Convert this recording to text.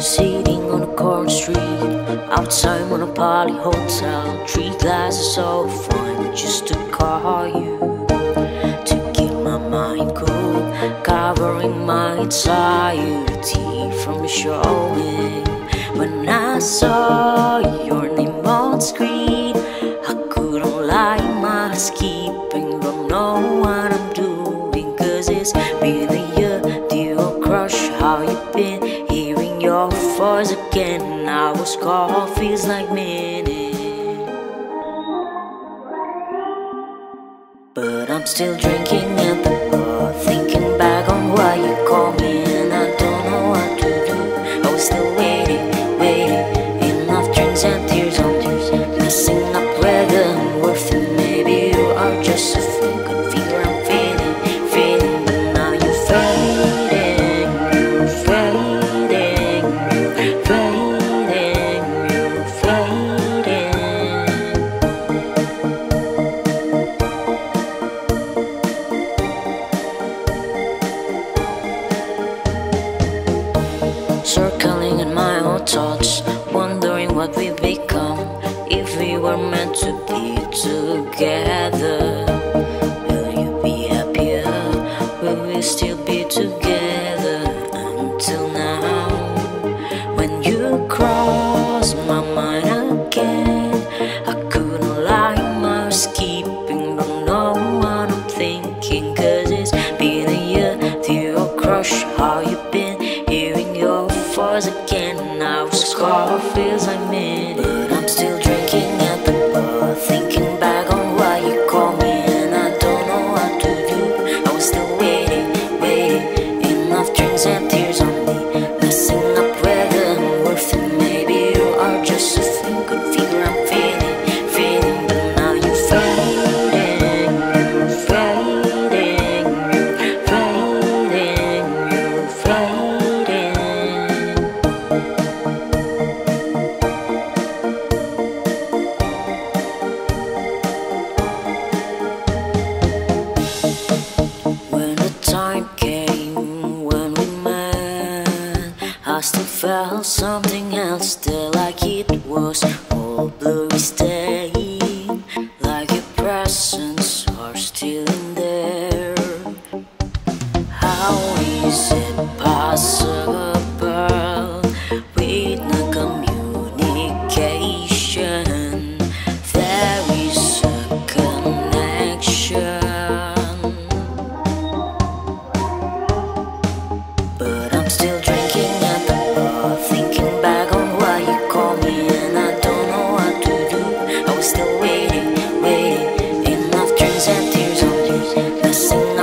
Sitting on a corner street outside Monopoly Hotel. Three glasses of wine just to call you. To keep my mind cool, covering my anxiety from showing. When I saw your name on screen, my keeping. Don't know what I'm doing, cause it's been a year. Dear crush, how you been? Hearing your voice again, I was caught, feels like minutes. But I'm still drinking Circling in my own thoughts, wondering what we become if we were meant to be together. Will you be happier? Will we still be together until now? felt something else. Still like it was all blue stain like your presence are still in there. How is it possible? assim.